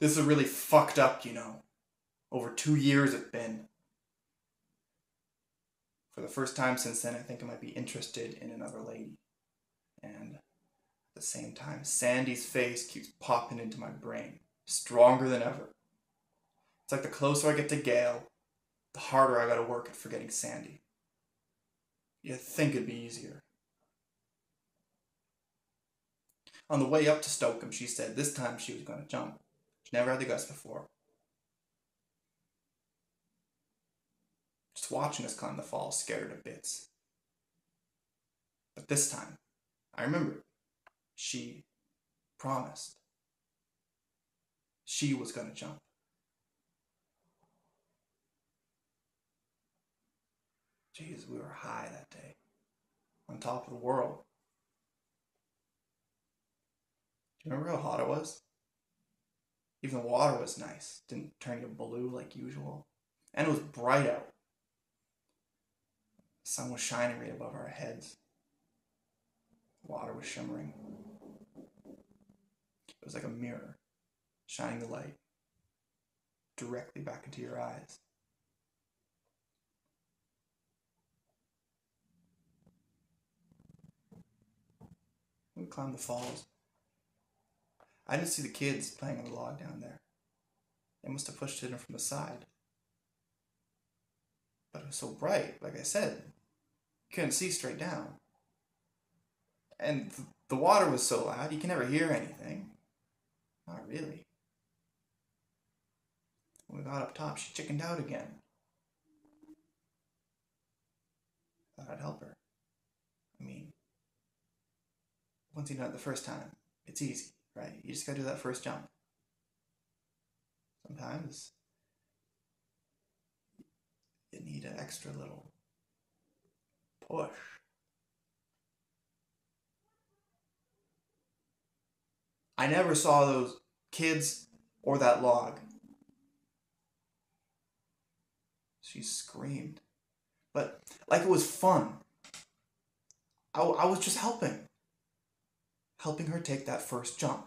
This is really fucked up, you know. Over two years it's been. For the first time since then, I think I might be interested in another lady. And at the same time, Sandy's face keeps popping into my brain, stronger than ever. It's like the closer I get to Gail, the harder I gotta work at forgetting Sandy. You'd think it'd be easier. On the way up to Stokem, she said this time she was gonna jump. Never had the guts before. Just watching us climb the fall scared her to bits. But this time, I remembered. She promised. She was gonna jump. Jeez, we were high that day. On top of the world. Do you remember how hot it was? Even the water was nice. Didn't turn you blue like usual. And it was bright out. The sun was shining right above our heads. The water was shimmering. It was like a mirror, shining the light directly back into your eyes. We climbed the falls. I didn't see the kids playing on the log down there. They must have pushed it in from the side. But it was so bright, like I said, you couldn't see straight down. And th- the water was so loud, you can never hear anything. Not really. When we got up top, she chickened out again. Thought I'd help her. I mean, once you done it the first time, it's easy, right? You just gotta do that first jump. Sometimes you need an extra little push. I never saw those kids or that log. She screamed. But like it was fun. I, I was just helping. Helping her take that first jump.